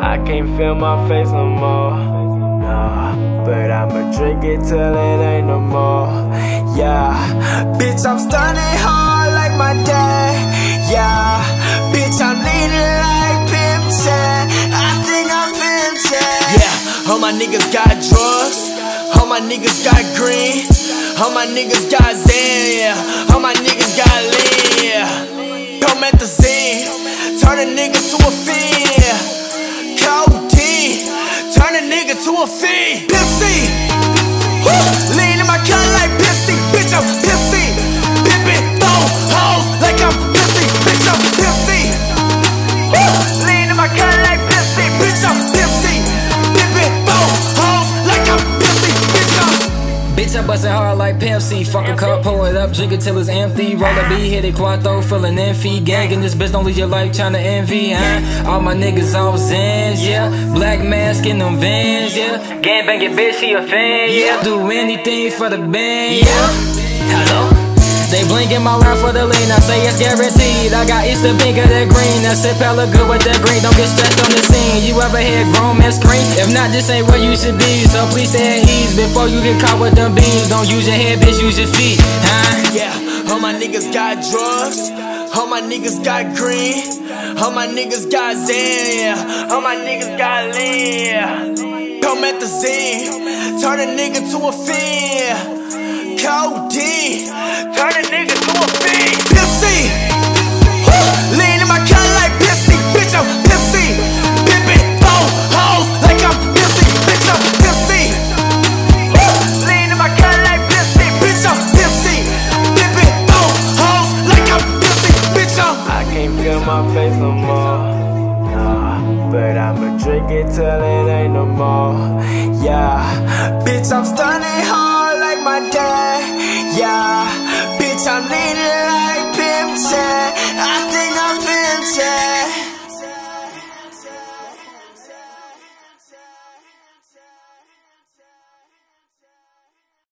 I can't feel my face no more. Nah, but I'ma drink it till it ain't no more. Yeah, bitch, I'm stunning hard like my dad. Yeah, bitch, I'm leaning like Pimp Chad. I think I'm Pimp Chad. Yeah, all my niggas got drugs. All my niggas got green. All my niggas got Zen. Yeah, all my niggas got lean. Yeah, come at the zen. Turn a nigga to a fiend. Turn a nigga to a fiend. Pissy, lean in bustin' hard like Pepsi. Fuck a cup, pour it up, drink it till it's empty. Roll a B, hit it quattro, feeling envy. Gangin' this bitch, don't lose your life tryna envy, huh? All my niggas off Zans, yeah. Black mask in them vans, yeah. Gang bangin' bitch, she a fan, yeah. Do anything for the band, yeah. Blinking my line for the lean, I say it's guaranteed. I got Easter pink of that green, that sip hella good with that green. Don't get stressed on the scene. You ever hear grown man scream? If not, this ain't where you should be. So please stay at ease before you get caught with them beans. Don't use your head, bitch, use your feet, huh? Yeah, all my niggas got drugs. All my niggas got green. All my niggas got. Yeah, all my niggas got lean. Come at the zen. Turn a nigga to a fiend. Codeine. Turn a I my face no more. Nah, but I'ma drink it till it ain't no more. Yeah, bitch, I'm stunning hard like my dad.